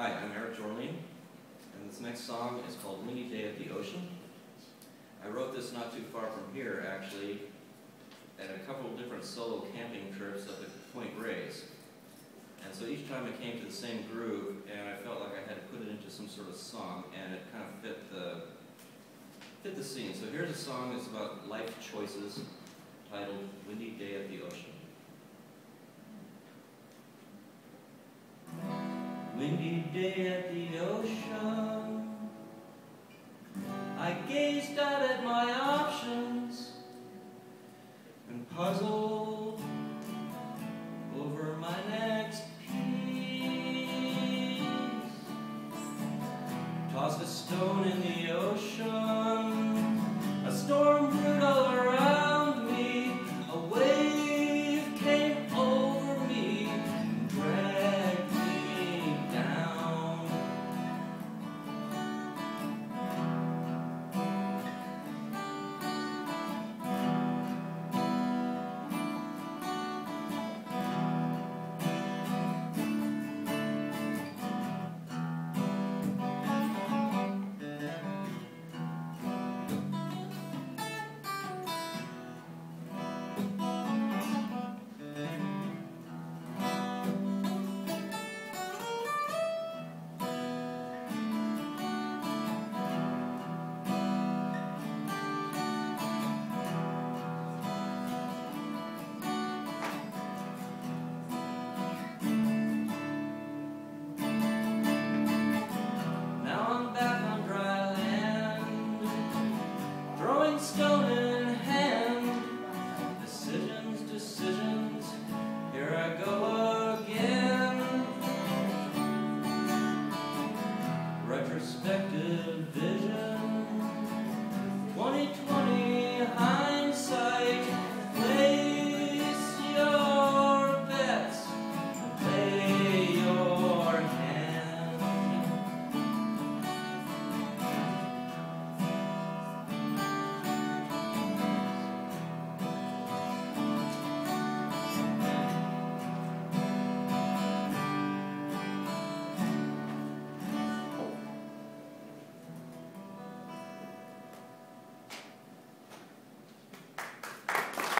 Hi, I'm Erick Jorlien, and this next song is called Windy Day at the Ocean. I wrote this not too far from here, actually, at a couple different solo camping trips up at Point Reyes. And so each time I came to the same groove, and I felt like I had to put it into some sort of song, and it kind of fit the fit the scene. So here's a song that's about life choices, titled Windy day at the ocean, I gazed out at my options and puzzled over my next piece. Tossed a stone in the ocean, a storm